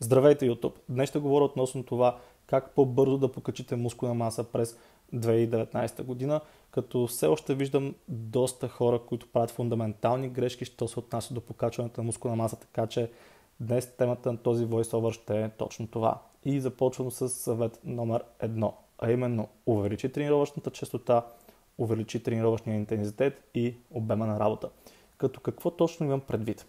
Здравейте YouTube! Днес ще говоря относно това как по-бързо да покачите мускулна маса през 2019 година, като все още виждам доста хора, които правят фундаментални грешки, що се отнася до покачването на мускулна маса, така че днес темата на този voiceover ще е точно това. И започвам с съвет номер едно, а именно увеличи тренировъчната частота, увеличи тренировъчния интензитет и обема на работа. Като какво точно имам предвид?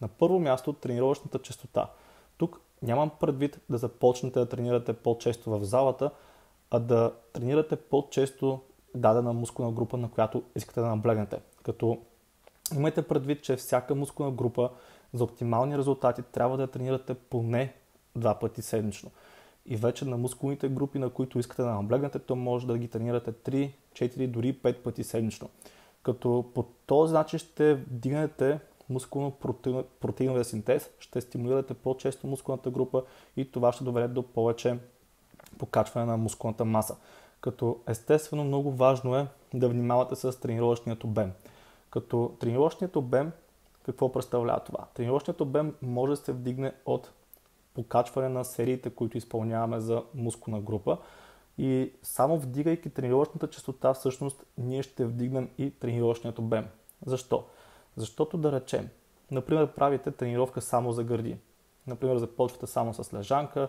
На първо място тренировъчната частота. Тук нямам предвид да започнете да тренирате по-често в залата, а да тренирате по-често дадена мускулна група, на която искате да наблегнете. Като имайте предвид, че всяка мускулна група за оптимални резултати трябва да тренирате поне два пъти седмично. И вече на мускулните групи, на които искате да наблегнете, то може да ги тренирате 3, 4, дори 5 пъти седмично. Като по този начин ще вдигнете мускулно-протеиновия синтез, ще стимулирате по-често мускулната група и това ще доведе до повече покачване на мускулната маса. Като естествено много важно е да внимавате с тренировъчният обем. Като тренировъчният обем, какво представлява това? Тренировъчният обем може да се вдигне от покачване на сериите, които изпълняваме за мускулна група. И само вдигайки тренировъчната частота, всъщност ние ще вдигнем и тренировъчният обем. Защо? Защото да речем, например, правите тренировка само за гърди. Например, започвате само с лежанка,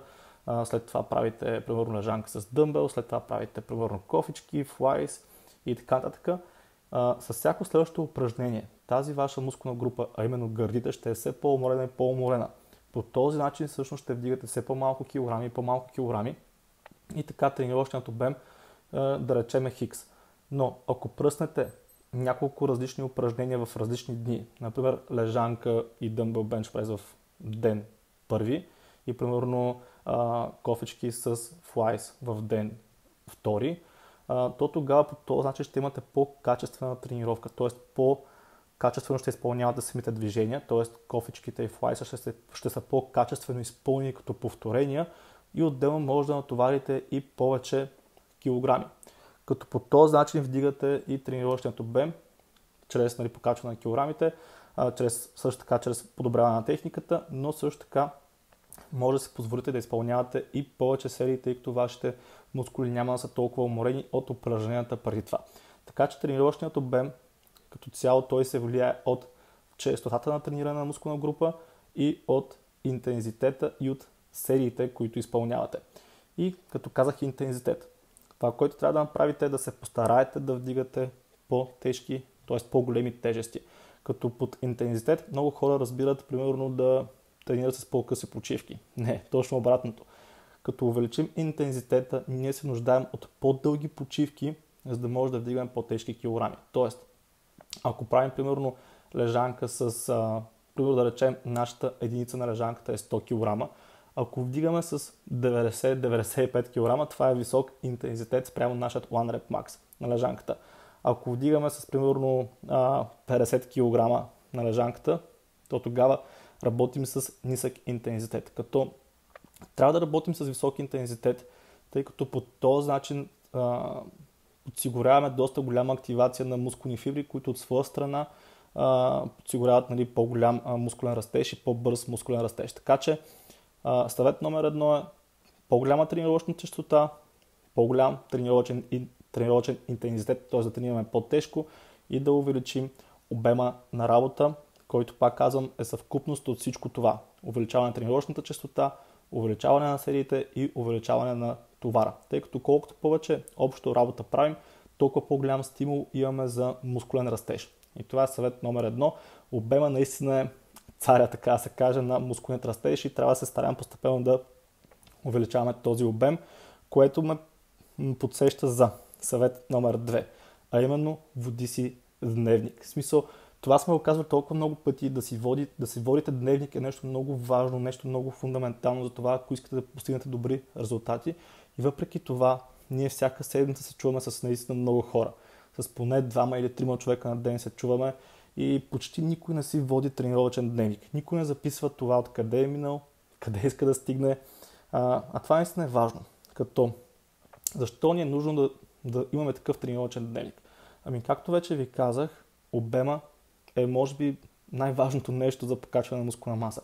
след това правите, примерно, лежанка с дъмбел, след това правите, примерно, кофички, флайс и така нататък. С всяко следващо упражнение тази ваша мускулна група, а именно гърдите, ще е все по-уморена и по-уморена. По този начин всъщност ще вдигате все по-малко килограми и по-малко килограми и така тренировъчният обем да речем е хикс. Но ако пръснете няколко различни упражнения в различни дни. Например, лежанка и дъмбъл бенч прес в ден първи и примерно а, кофички с флайс в ден втори, а, то тогава по този начин ще имате по-качествена тренировка, т.е. по-качествено ще изпълнявате самите движения, т.е. кофичките и флайса ще, се, ще са по-качествено изпълнени като повторения и отделно може да натоварите и повече килограми като по този начин вдигате и тренировъчният обем, чрез нали, покачване на килограмите, а, чрез, също така чрез подобряване на техниката, но също така може да се позволите да изпълнявате и повече серии, тъй като вашите мускули няма да са толкова уморени от упражненията преди това. Така че тренировъчният обем като цяло той се влияе от честотата на трениране на мускулна група и от интензитета и от сериите, които изпълнявате. И като казах интензитет, това, което трябва да направите е да се постараете да вдигате по-тежки, т.е. по-големи тежести. Като под интензитет много хора разбират, примерно, да тренират с по-къси почивки. Не, точно обратното. Като увеличим интензитета, ние се нуждаем от по-дълги почивки, за да може да вдигнем по-тежки килограми. Тоест, ако правим, примерно, лежанка с, а, примерно да речем, нашата единица на лежанката е 100 кг, ако вдигаме с 90-95 кг, това е висок интензитет спрямо нашия One Rep Max на лежанката. Ако вдигаме с примерно 50 кг на лежанката, то тогава работим с нисък интензитет. Като трябва да работим с висок интензитет, тъй като по този начин а, подсигуряваме доста голяма активация на мускулни фибри, които от своя страна а, подсигуряват нали, по-голям а, мускулен растеж и по-бърз мускулен растеж. Така че съвет номер едно е по-голяма тренировъчна частота, по-голям тренировъчен, тренировъчен интензитет, т.е. да тренираме по-тежко и да увеличим обема на работа, който пак казвам е съвкупност от всичко това. Увеличаване на тренировъчната частота, увеличаване на сериите и увеличаване на товара. Тъй като колкото повече общо работа правим, толкова по-голям стимул имаме за мускулен растеж. И това е съвет номер едно. Обема наистина е царя, така да се каже, на мускулният растеж и трябва да се стараем постепенно да увеличаваме този обем, което ме подсеща за съвет номер 2, а именно води си дневник. В смисъл, това сме го казвали толкова много пъти, да си, води, да си водите дневник е нещо много важно, нещо много фундаментално за това, ако искате да постигнете добри резултати. И въпреки това, ние всяка седмица се чуваме с наистина много хора. С поне двама или трима човека на ден се чуваме и почти никой не си води тренировъчен дневник. Никой не записва това откъде е минал, къде иска да стигне. А, а това наистина е важно. Като защо ни е нужно да, да имаме такъв тренировъчен дневник? Ами, както вече ви казах, обема е може би най-важното нещо за покачване на мускулна маса.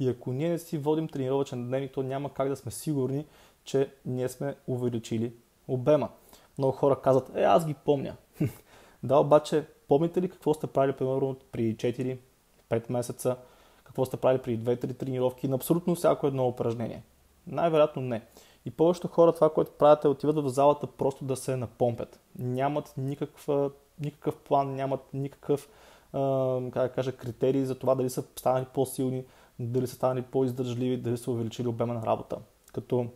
И ако ние не си водим тренировъчен дневник, то няма как да сме сигурни, че ние сме увеличили обема. Много хора казват, е, аз ги помня. да, обаче, помните ли какво сте правили, примерно, при 4-5 месеца, какво сте правили при 2-3 тренировки на абсолютно всяко едно упражнение? Най-вероятно не. И повечето хора това, което правят е отиват в залата просто да се напомпят. Нямат никаква, никакъв план, нямат никакъв как да кажа, критерии за това дали са станали по-силни, дали са станали по-издържливи, дали са увеличили обема на работа. Като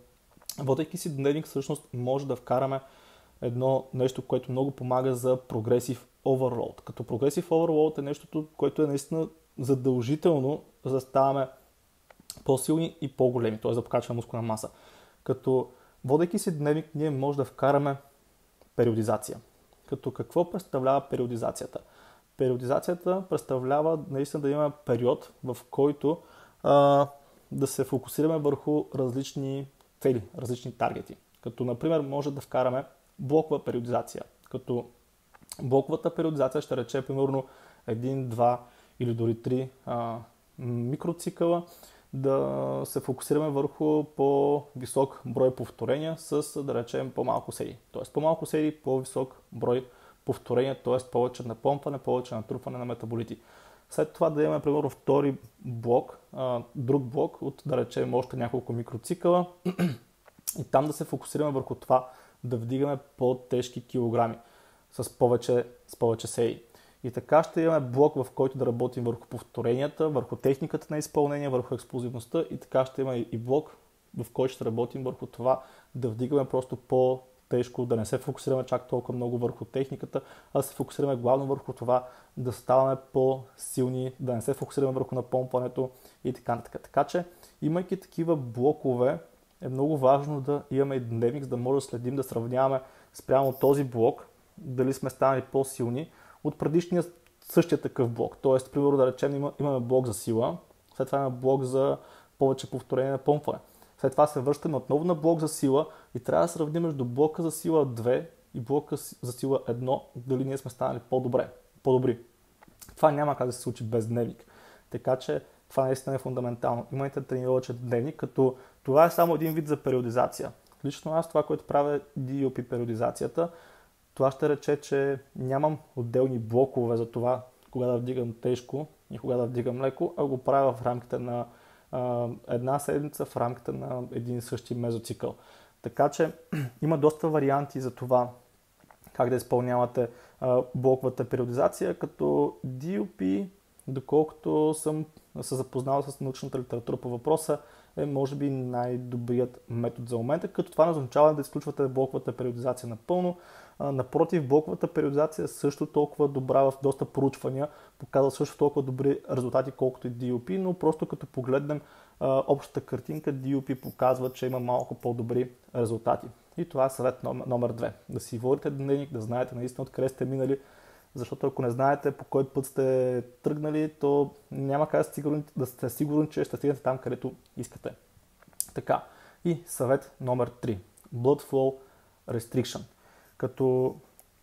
водейки си дневник, всъщност може да вкараме едно нещо, което много помага за прогресив overload. Като прогресив overload е нещото, което е наистина задължително, за да ставаме по-силни и по-големи, т.е. да покачваме мускулна маса. Като водейки си дневник, ние може да вкараме периодизация. Като какво представлява периодизацията? Периодизацията представлява наистина да имаме период, в който а, да се фокусираме върху различни цели, различни таргети. Като, например, може да вкараме блокова периодизация. Като блоковата периодизация ще рече примерно 1, 2 или дори 3 а, микроцикъла, да се фокусираме върху по-висок брой повторения с, да речем, по-малко серии. Тоест по-малко серии, по-висок брой повторения, т.е. повече напомпане, повече натрупване на метаболити. След това да имаме, примерно, втори блок, друг блок от, да речем, още няколко микроцикъла и там да се фокусираме върху това да вдигаме по-тежки килограми с повече, с повече серии. И така ще имаме блок, в който да работим върху повторенията, върху техниката на изпълнение, върху експлозивността и така ще има и блок, в който ще работим върху това да вдигаме просто по тежко, да не се фокусираме чак толкова много върху техниката, а да се фокусираме главно върху това да ставаме по-силни, да не се фокусираме върху напомпването и така нататък. Така че, имайки такива блокове, е много важно да имаме и дневник, за да може да следим, да сравняваме спрямо този блок, дали сме станали по-силни от предишния същия такъв блок. Тоест, примерно да речем, имаме блок за сила, след това имаме блок за повече повторение на помпване. След това се връщаме отново на блок за сила и трябва да сравним между блока за сила 2 и блока за сила 1, дали ние сме станали по-добре, по-добри. Това няма как да се случи без дневник. Така че това наистина е фундаментално. Имайте тренировачен дневник, като това е само един вид за периодизация. Лично аз това, което правя DOP периодизацията, това ще рече, че нямам отделни блокове за това кога да вдигам тежко и кога да вдигам леко, а го правя в рамките на а, една седмица в рамките на един същи мезоцикъл. Така че има доста варианти за това как да изпълнявате а, блоковата периодизация, като DOP, доколкото съм се запознал с научната литература по въпроса, е може би най-добрият метод за момента, като това не означава да изключвате блоковата периодизация напълно. Напротив, блоковата периодизация е също толкова добра в доста проучвания, показва също толкова добри резултати, колкото и DOP, но просто като погледнем а, общата картинка, DOP показва, че има малко по-добри резултати. И това е съвет номер, две. Да си водите дневник, да знаете наистина откъде сте минали, защото ако не знаете по кой път сте тръгнали, то няма как да сте сигурни, да сте сигурни че ще стигнете там, където искате. Така. И съвет номер 3. Blood Flow Restriction. Като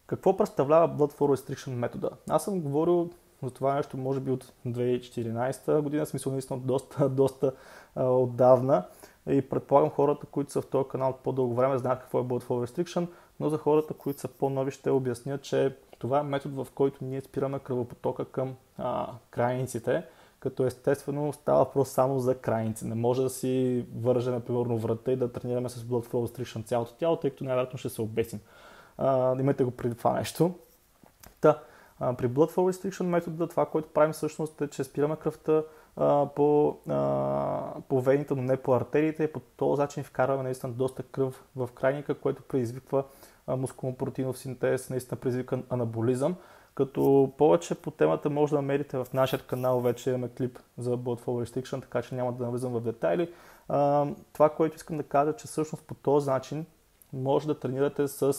какво представлява Blood Flow Restriction метода? Аз съм говорил за това нещо, може би от 2014 година, смисъл наистина доста, доста а, отдавна. И предполагам хората, които са в този канал по-дълго време, знаят какво е Blood Flow Restriction, но за хората, които са по-нови, ще обясня, че това е метод, в който ние спираме кръвопотока към а, крайниците, като естествено става въпрос само за крайници. Не може да си вържем, примерно, врата и да тренираме с Blood Flow Restriction цялото тяло, тъй като най-вероятно ще се обесим. А, имайте го преди това нещо. Та, а, при Blood Flow Restriction метода това, което правим всъщност е, че спираме кръвта а, по, а, по вените, но не по артериите по този начин вкарваме наистина доста кръв в крайника, което предизвиква мускулно-протеинов синтез, наистина предизвика анаболизъм. Като повече по темата може да намерите в нашия канал, вече имаме клип за Blood Flow Restriction, така че няма да навлизам в детайли. А, това, което искам да кажа, че всъщност по този начин може да тренирате с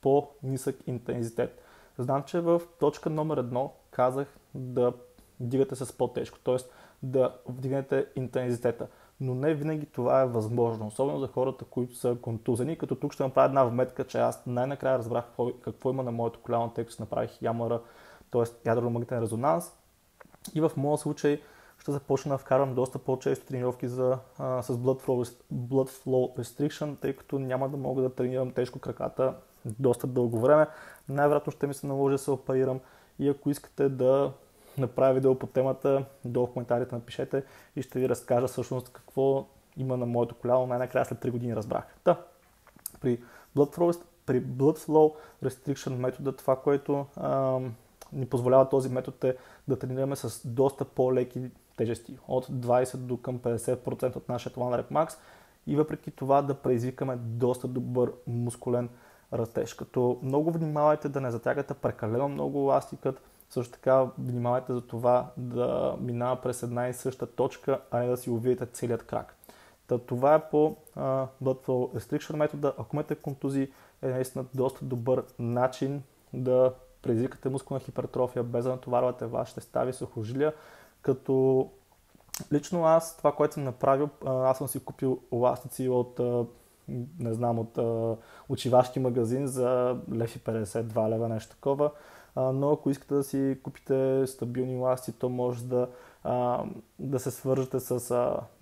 по-нисък интензитет. Знам, че в точка номер едно казах да вдигате с по-тежко, т.е. да вдигнете интензитета. Но не винаги това е възможно, особено за хората, които са контузени, като тук ще направя една вметка, че аз най-накрая разбрах какво, какво има на моето коляно, тъй като направих ямара, т.е. ядрено-магнитен резонанс. И в моят случай ще започна да вкарвам доста по-често тренировки за, а, с blood flow, blood flow restriction, тъй като няма да мога да тренирам тежко краката доста дълго време. Най-вероятно ще ми се наложи да се оперирам и ако искате да направя видео по темата, долу в коментарите напишете и ще ви разкажа всъщност какво има на моето коляно. Най-накрая след 3 години разбрах. Та, при Blood Flow, при Blood Flow Restriction метода, това, което а, ни позволява този метод е да тренираме с доста по-леки тежести, от 20 до към 50% от нашия One Rep Max и въпреки това да предизвикаме доста добър мускулен растеж. Като много внимавайте да не затягате прекалено много еластикът, също така внимавайте за това да минава през една и съща точка, а не да си увиете целият крак. Та, това е по uh, Blood Flow Restriction метода. Ако имате контузии, е наистина доста добър начин да предизвикате мускулна хипертрофия, без да натоварвате вашите стави сухожилия, като лично аз, това, което съм направил, аз съм си купил еластици от не знам, от очивашки магазин за лев и 50, 2 лева, нещо такова. Но ако искате да си купите стабилни ласти, то може да, да се свържете с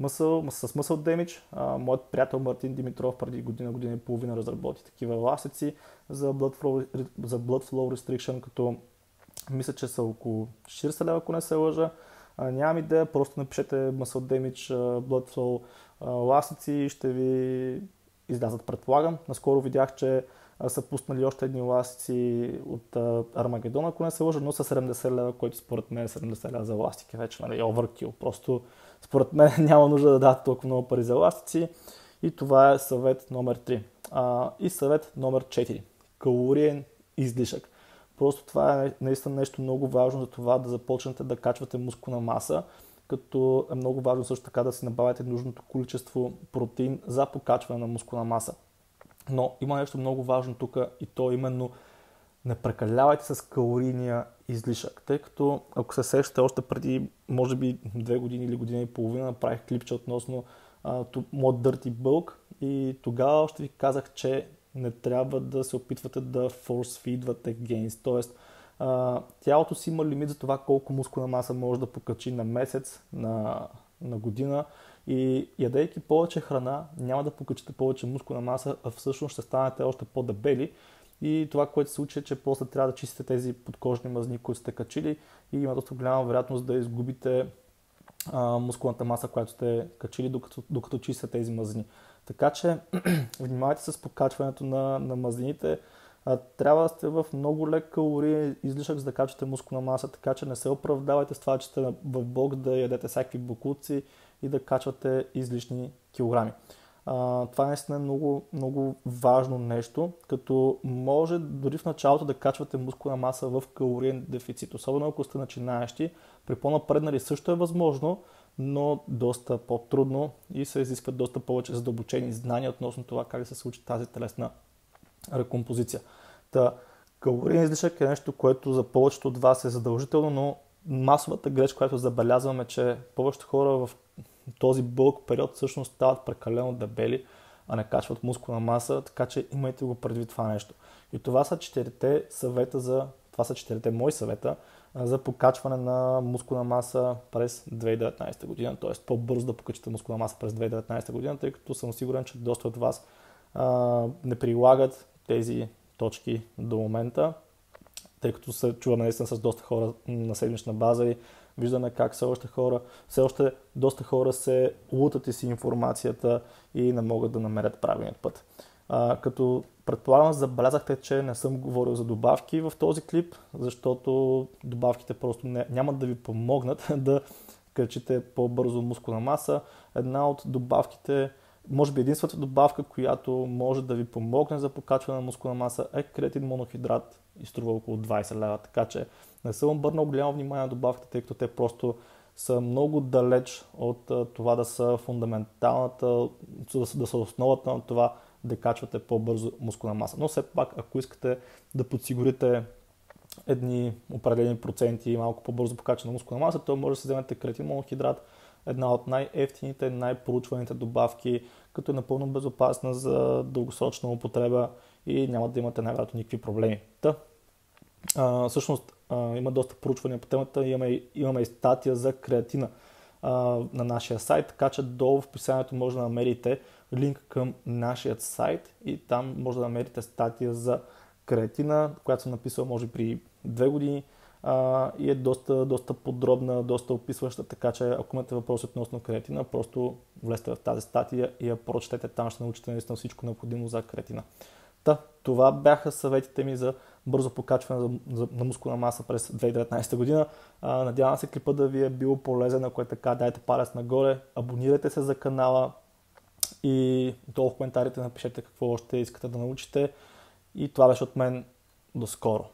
Muscle, с Muscle Damage. моят приятел Мартин Димитров преди година, година и половина разработи такива еластици за Blood Flow, за blood flow Restriction, като мисля, че са около 40 лева, ако не се лъжа. нямам идея, просто напишете Muscle Damage Blood Flow ластици и ще ви излязат, предполагам. Наскоро видях, че са пуснали още едни ластици от Армагедон, ако не се лъжа, но са 70 лева, който според мен 70 лева за ластик е вече нали, overkill. Просто според мен няма нужда да дадат толкова много пари за ластици. И това е съвет номер 3. А, и съвет номер 4. Калориен излишък. Просто това е наистина нещо много важно за това да започнете да качвате мускулна маса, като е много важно също така да си набавяте нужното количество протеин за покачване на мускулна маса. Но има нещо много важно тук и то именно не прекалявайте с калорийния излишък, тъй като ако се сещате още преди, може би, две години или година и половина, направих клипче относно моят Dirty Bulk и тогава още ви казах, че не трябва да се опитвате да force feedвате gains, т.е. тялото си има лимит за това колко мускулна маса може да покачи на месец, на, на година и ядейки повече храна, няма да покачите повече мускулна маса, а всъщност ще станете още по-дебели. И това, което се случи е, че после трябва да чистите тези подкожни мазни, които сте качили и има доста голяма вероятност да изгубите а, мускулната маса, която сте качили, докато, докато чистите тези мазни. Така че внимавайте с покачването на, на мазнините. А, трябва да сте в много лек калории излишък, за да качате мускулна маса, така че не се оправдавайте с това, че сте в блок да ядете всякакви бокуци и да качвате излишни килограми. А, това наистина е много, много важно нещо, като може дори в началото да качвате мускулна маса в калориен дефицит, особено ако сте начинаещи. При по-напреднали също е възможно, но доста по-трудно и се изискват доста повече задълбочени знания относно това как да се случи тази телесна рекомпозиция. Та, калориен излишък е нещо, което за повечето от вас е задължително, но масовата грешка, която забелязваме, че повечето хора в този бълг период всъщност стават прекалено дебели, а не качват мускулна маса, така че имайте го предвид това нещо. И това са четирите съвета за, това са четирите мои съвета за покачване на мускулна маса през 2019 година, т.е. по-бързо да покачите мускулна маса през 2019 година, тъй като съм сигурен, че доста от вас а, не прилагат тези точки до момента, тъй като се чува наистина с доста хора на седмична база и виждаме как все още хора, все още доста хора се лутат и си информацията и не могат да намерят правилният път. А, като предполагам, забелязахте, че не съм говорил за добавки в този клип, защото добавките просто не, нямат да ви помогнат да качите по-бързо мускулна маса. Една от добавките, може би единствената добавка, която може да ви помогне за покачване на мускулна маса е креатин монохидрат и струва около 20 лева. Така че не съм обърнал голямо внимание на добавките, тъй като те просто са много далеч от това да са фундаменталната, да са основата на това да качвате по-бързо мускулна маса. Но все пак, ако искате да подсигурите едни определени проценти и малко по-бързо покачване на мускулна маса, то може да се вземете креатин монохидрат, една от най-ефтините, най-поручваните добавки, като е напълно безопасна за дългосрочна употреба и няма да имате най-вероятно никакви проблеми. Та, а, всъщност а, има доста проучвания по темата, имаме, имаме и статия за креатина. а, на нашия сайт, така че долу в описанието може да намерите линк към нашия сайт и там може да намерите статия за креатина, която съм написал може при две години а, и е доста, доста подробна, доста описваща, така че ако имате въпроси относно креатина, просто влезте в тази статия и я прочетете, там ще научите наистина всичко необходимо за креатина. Та, това бяха съветите ми за бързо покачване на мускулна маса през 2019 година. А, надявам се клипа да ви е бил полезен, ако е така, дайте палец нагоре, абонирайте се за канала и долу в коментарите напишете какво още искате да научите. И това беше от мен. До скоро!